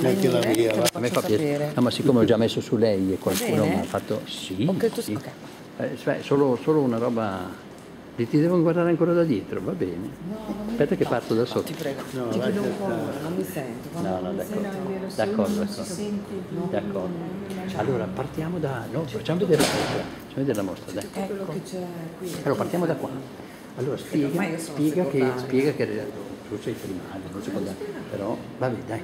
vuoi Mettila venire? Te lo va. faccio A me fa sapere. piacere. No, ma siccome ho già messo su lei e qualcuno bene? mi ha fatto. Sì. Ok, tu- sì. ok. Eh, aspetta, solo, solo una roba. Ti devo guardare ancora da dietro, va bene. Aspetta che parto da sotto. Ti prego. No, ti vai chiedo un per po', stare. non mi sento. No, no, d'accordo. D'accordo, d'accordo. D'accordo. Allora partiamo da. No, facciamo vedere la mostra. Facciamo vedere la mostra, dai. Quello che c'è qui. Allora partiamo da qua. Allora spiega, spiega, che, spiega che tu sei primario, non secondario, però vabbè dai,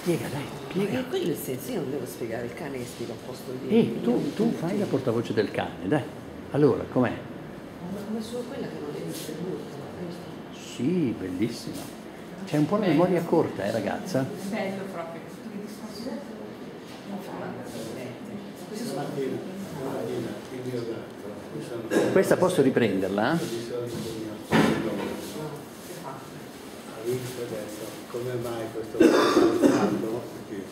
spiega dai, Ma spiega. è quello il senso, io non devo spiegare il cane stico a posto di... E tu, tu fai la portavoce del cane, dai. Allora, com'è? Ma come solo quella che non è distribuita, ma questo... Sì, bellissimo. C'è un po' la memoria corta, eh ragazza? Bello proprio. Questa posso riprenderla? Come mai questo alzato perché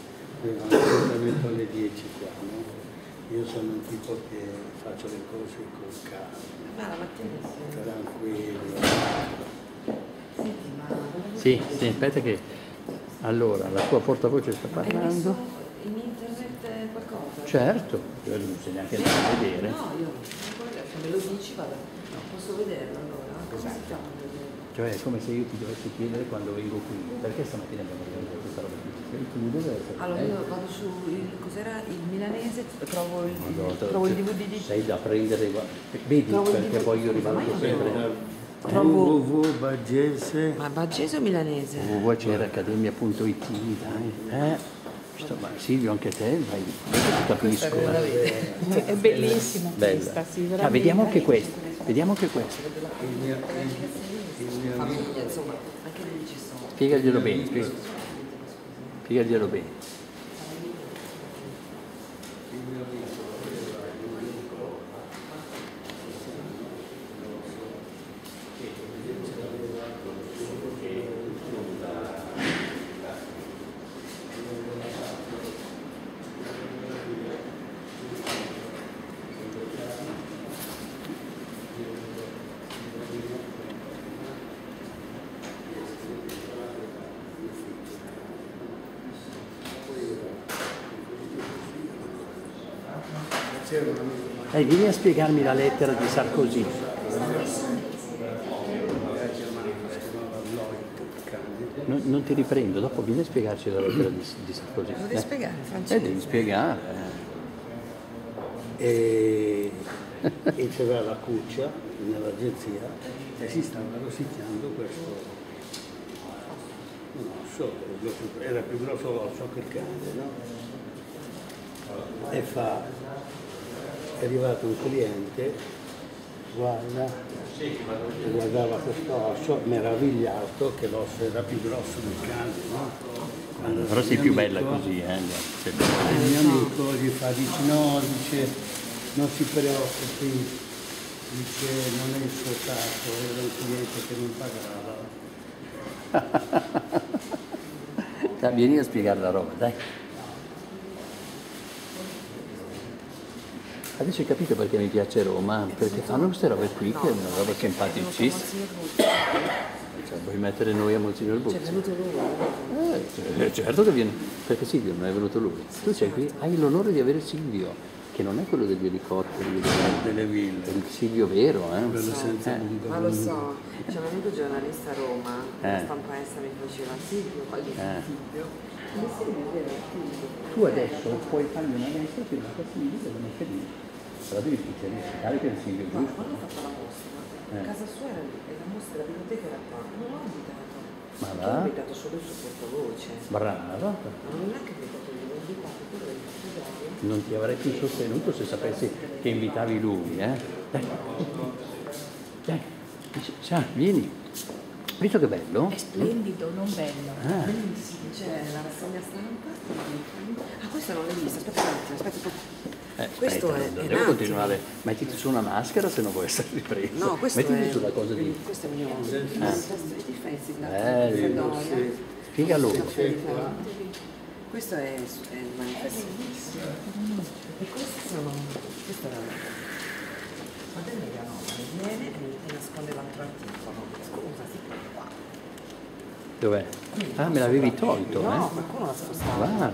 un appuntamento alle 10 qua no? io sono un tipo che faccio le cose col calmo Ma la mattina sì. tranquillo Senti, ma... Sì, sì, aspetta che... Allora, la tua portavoce sta Hai messo parlando. in internet qualcosa? Certo, io non so neanche da vedere. No, io se me lo dici, vado. Posso vederlo allora? Chiama? Cioè è come se io ti dovessi chiedere quando vengo qui, perché stamattina abbiamo organizzato questa roba qui? Tu, dove? Allora io vado su il, cos'era il milanese, trovo il, Madonna, trovo il DVD di Sei da prendere, vedi perché poi io rivaluto sempre. Trovo- www.baggese Ma baggese o milanese? www.accademia.it, dai. Eh? Sto- ma Silvio, anche te, vai, capisco. Questa eh. È bellissima Bella. questa, sì, Ah, vediamo anche questo, vediamo anche questo. il mio, il, il mio amico Famiglia, insomma, anche lì ci sono. Spiegaglielo bene, spiega- spiegaglielo bene. Dai, vieni a spiegarmi la lettera di Sarkozy. Non, non ti riprendo, dopo vieni a spiegarci la lettera di, di Sarkozy. Lo devi Eh. spiegare, Eh, Francesco. devi spiegare. e, e c'era la cuccia nell'agenzia e si stava rosicchiando questo un osso, era più grosso l'osso che il cane, no? E fa, è arrivato un cliente, guarda, guardava questo osso, meravigliato che l'osso era più grosso del cane, no? Però sei più bella così, eh. il mio amico gli fa, dice no, dice non si preoccupi, dice non è il suo caso, era un cliente che non pagava. Dai, vieni a spiegare la roba, dai. Adesso hai capito perché mi piace Roma? Perché fanno queste robe qui che è una roba simpaticissima. Cioè, vuoi mettere noi a Monsignor C'è Buzzi? venuto lui. Eh, certo che viene, perché Silvio non è venuto lui. Tu sei qui, hai l'onore di avere Silvio, che non è quello degli elicotteri, delle- Delle ville, è il Silvio vero, eh? quello senza Eh. Ma lo so, c'è un amico giornalista a Roma, Eh. la stampa estera mi faceva Silvio, ma gli Eh. Silvio. Ma. Tu adesso puoi fargli una destra e una Silvio e una lì. Però devi specificare che è Silvio Ma giusto. quando ho fatto la mostra, Eh. casa sua era lì, e la mostra della biblioteca era qua, non l'ho invitato. Ma va? Ho invitato solo il suo portavoce. Brava, Ma non è che io, ho invitato quello del segretario. non ti avrei più sostenuto se sapessi che invitavi lui, eh? Dai, dai, ciao, vieni. Visto che bello? È splendido, non bello. Ah, Bellissimo, c'è la rassegna stampa. Ah, questa non l'hai vista, aspetta un attimo, aspetta un po'. eh, Questo aspetta, è- non è devo continuare. Mettiti su una maschera se non vuoi essere ripreso. No, questo Mettiti è, sulla cosa di... questo è il mio defensive da Bello. Spiega loro. Questo è, è il manifesto. E questi sono. Questo era. Guarda il Meganova, viene e nasconde l'altro articolo. Dov'è? Ah, me l'avevi tolto, No, eh? qualcuno l'ha spostato. Guarda.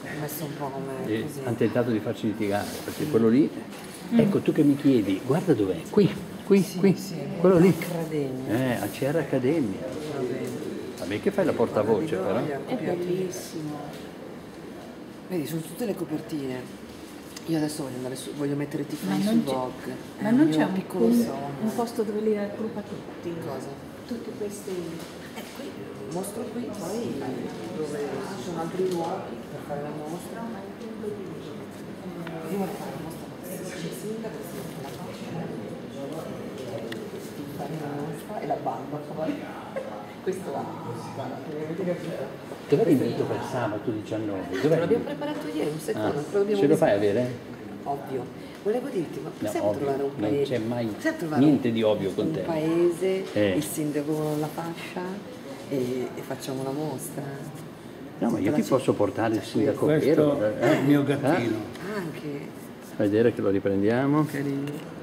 Ho messo un po' come E così. hanno tentato di farci litigare, perché quello lì, ecco tu che mi chiedi, guarda dov'è, qui, qui, qui, quello lì, Accademia. eh, a CR Accademia. Vabbè che fai la portavoce però. È bellissimo. Vedi, sono tutte le copertine. Io adesso voglio andare su, voglio mettere Tiffany su Vogue. Ma non c'è un, piccolo un- un posto dove li raggruppa tutti? Cosa? Tutti questi... Eh, mostro qui, poi dove ci sono altri luoghi per fare la mostra. Io voglio fare la mostra c'è il sindaco, la faccia, fare la mostra e la poi. Questo là. Capito? Dov'è l'invito per sabato 19? Te Dov'è l'abbiamo preparato ieri, un Ah, secondo, abbiamo ce lo fai avere? Ovvio. Volevo dirti, ma No, possiamo ovvio, trovare un non paese? c'è mai niente di ovvio con un te. paese, Eh. il sindaco con la fascia e, e facciamo la mostra. No, ma io ti posso portare il sindaco Questo Piero. è il mio gattino. Anche. Vedere che lo riprendiamo.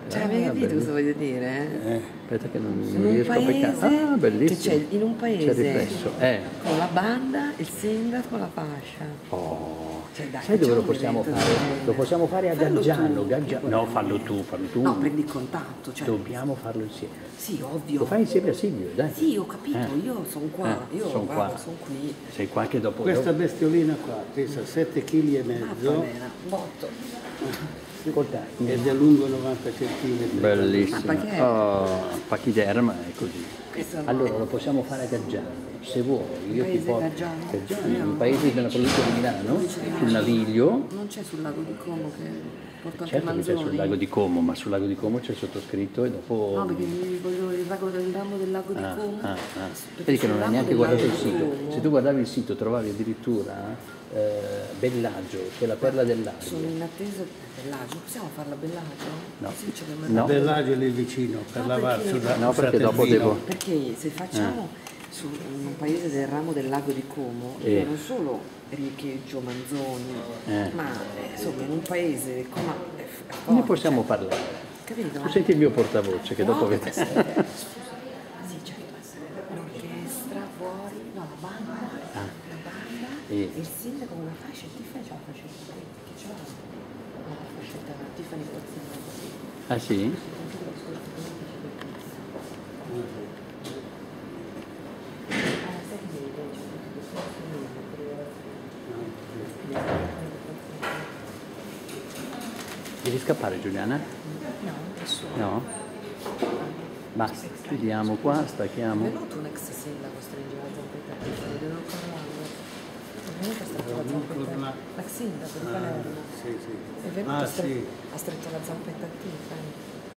Cioè, Ah, avevi capito bello. cosa voglio dire? eh? Eh, Aspetta che non, In non un riesco a paese, beccare. Ah, bellissimo. c'è in un paese. Eh. con la banda, il sindaco, la fascia. Oh. Cioè, dai, Sai dove lo possiamo fare? Lo possiamo fare a Fallo Gaggiano. tu. Gaggia- No, fallo tu, fallo tu. No, prendi contatto, cioè. Dobbiamo farlo insieme. Sì, ovvio. Lo fai insieme a Silvio, dai. Sì, ho capito, Eh. io sono qua, Eh, io son guarda, qua. sono qui. Sei qua che dopo... Questa bestiolina qua pesa 7 kg e mezzo Maddalena, botto. Ed è lungo 90 cm. Bellissimo. Perché? Oh, pachiderma è così. Allora lo possiamo fare a Gaggiano. Se vuoi, io ti porto. Gaggiano? Gaggiano è un paese della provincia di Milano, sul Naviglio. Non c'è sul lago di Como che anche Certo che c'è sul lago di Como, ma sul lago di Como c'è il sottoscritto e dopo. No, perché mi voglio il, lago, il ramo del lago di Ah, Como. ah, ah. Vedi che non hai neanche del guardato il di sito. Se tu guardavi il sito trovavi addirittura eh, Bellagio, che è la perla del lago. Sono in attesa Bellagio. Possiamo farla Bellagio? No. Sì, c'è del No. Bellagio. Bellagio lì vicino per No, lavarsi perché- No, perché dopo devo- Perché se facciamo Eh. su un paese del ramo del lago di Como, Eh. non solo richeggio Manzoni, Eh. ma eh, insomma in un paese come è Ne forte, possiamo parlare. Capito? Tu senti il mio portavoce che No, dopo vede. se- Sì, certo, l'orchestra fuori, no, la banda, la banda, E- il sindaco con la fascia, Tiffany c'ha la qui, che? No, la fascetta, no, Tiffany Pozzino. Ah sì? Ah, sai che vedi, c'è tutto questo Devi scappare Giuliana? No, nessuno. No? Basta, chiudiamo qua, È stacchiamo. venuto un ex sindaco stringere la zampetta a Tiffany, devo parlarlo. È venuto a stringere la zampetta, l'ex sindaco di Palermo. Sì, sì. È venuto Ah, a, stre- sì. ha stretto la zampetta a Tiffany.